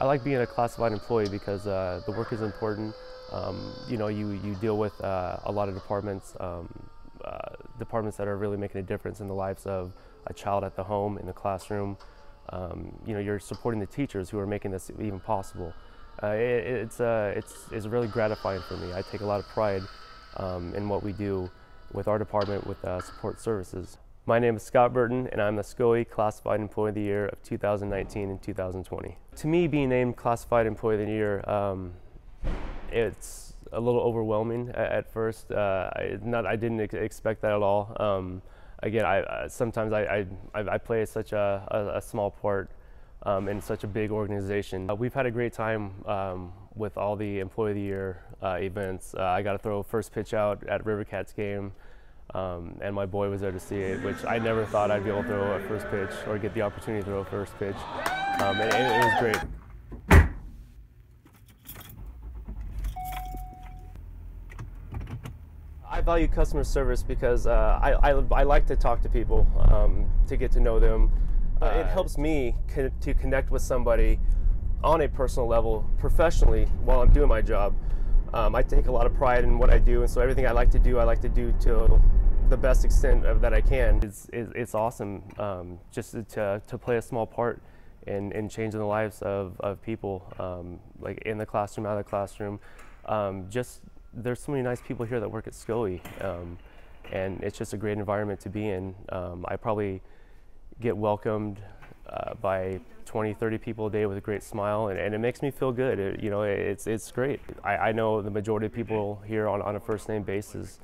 I like being a classified employee because uh, the work is important. Um, you know, you, you deal with uh, a lot of departments, um, uh, departments that are really making a difference in the lives of a child at the home, in the classroom. Um, you know, you're supporting the teachers who are making this even possible. Uh, it, it's, uh, it's, it's really gratifying for me. I take a lot of pride um, in what we do with our department with uh, support services. My name is Scott Burton, and I'm the SCOE Classified Employee of the Year of 2019 and 2020. To me, being named Classified Employee of the Year, um, it's a little overwhelming at, at first. Uh, I, not, I didn't ex expect that at all. Um, again, I, uh, sometimes I, I, I, play such a, a, a small part um, in such a big organization. Uh, we've had a great time um, with all the Employee of the Year uh, events. Uh, I got to throw a first pitch out at River Cats game. Um, and my boy was there to see it, which I never thought I'd be able to throw a first pitch or get the opportunity to throw a first pitch. Um, and it, it, was great. I value customer service because uh, I, I, I, like to talk to people, um, to get to know them. Uh, it helps me co to connect with somebody on a personal level, professionally, while I'm doing my job. Um, I take a lot of pride in what I do, and so everything I like to do, I like to do to the best extent of, that I can. It's, it's, awesome um, just to, to play a small part in, in changing the lives of, of people, um, like in the classroom, out of the classroom. Um, just there's so many nice people here that work at SCOE, um, and it's just a great environment to be in. Um, I probably get welcomed uh, by 20, 30 people a day with a great smile, and, and it makes me feel good. It, you know, it's, it's great. I, I know the majority of people here on, on a first name basis.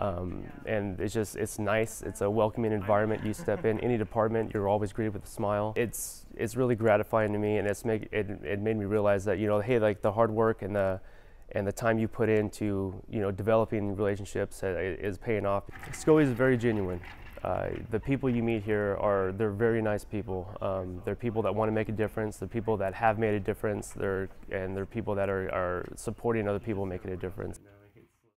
Um, and it's just it's nice it's a welcoming environment you step in any department you're always greeted with a smile it's it's really gratifying to me and it's make it, it made me realize that you know hey like the hard work and the and the time you put into you know developing relationships is paying off SCOE is very genuine uh, the people you meet here are they're very nice people. Um, they're people that want to make a difference. They're people that have made a difference. They're and they're people that are, are supporting other people making a difference.